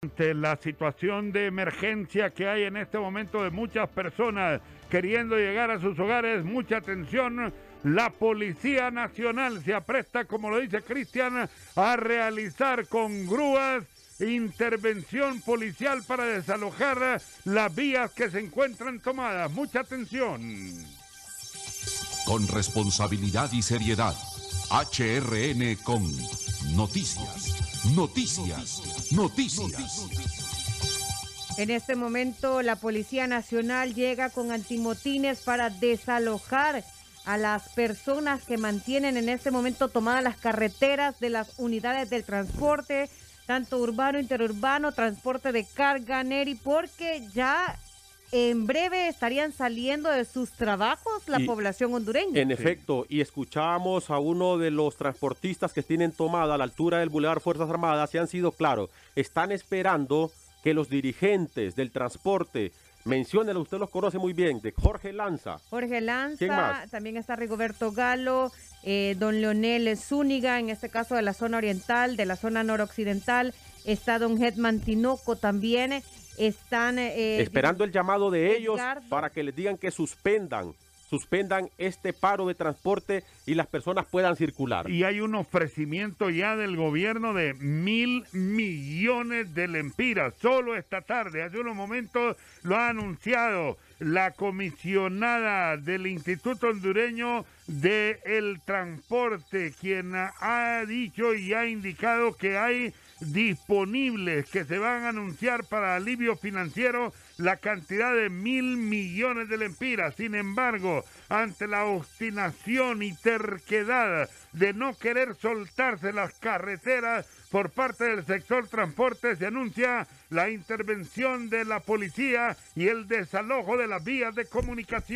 Ante la situación de emergencia que hay en este momento de muchas personas queriendo llegar a sus hogares, mucha atención. La Policía Nacional se apresta, como lo dice Cristian, a realizar con grúas intervención policial para desalojar las vías que se encuentran tomadas. Mucha atención. Con responsabilidad y seriedad, HRN con noticias. Noticias, noticias. En este momento la Policía Nacional llega con antimotines para desalojar a las personas que mantienen en este momento tomadas las carreteras de las unidades del transporte, tanto urbano, interurbano, transporte de carga, Neri, porque ya en breve estarían saliendo de sus trabajos la Y- población hondureña. En efecto, y escuchamos a uno de los transportistas que tienen tomada a la altura del Boulevard Fuerzas Armadas y han sido claros, están esperando que los dirigentes del transporte, menciónelo, usted los conoce muy bien, de Jorge Lanza, Jorge ¿Quién Lanza, más? también está Rigoberto Galo, eh, don Leonel Zúñiga, en este caso de la zona oriental, de la zona noroccidental, está don Hetman Tinoco también, están... eh, esperando el llamado de ellos Edgardo. para que les digan que suspendan, suspendan este paro de transporte y las personas puedan circular. Y hay un ofrecimiento ya del gobierno de mil millones de lempiras. Solo esta tarde, hace unos momentos, lo ha anunciado la comisionada del Instituto Hondureño del Transporte, quien ha dicho y ha indicado que hay disponibles que se van a anunciar para alivio financiero la cantidad de mil millones de lempiras. Sin embargo, ante la obstinación y terquedad de no querer soltarse las carreteras por parte del sector transporte, se anuncia la intervención de la policía y el desalojo de las vías de comunicación.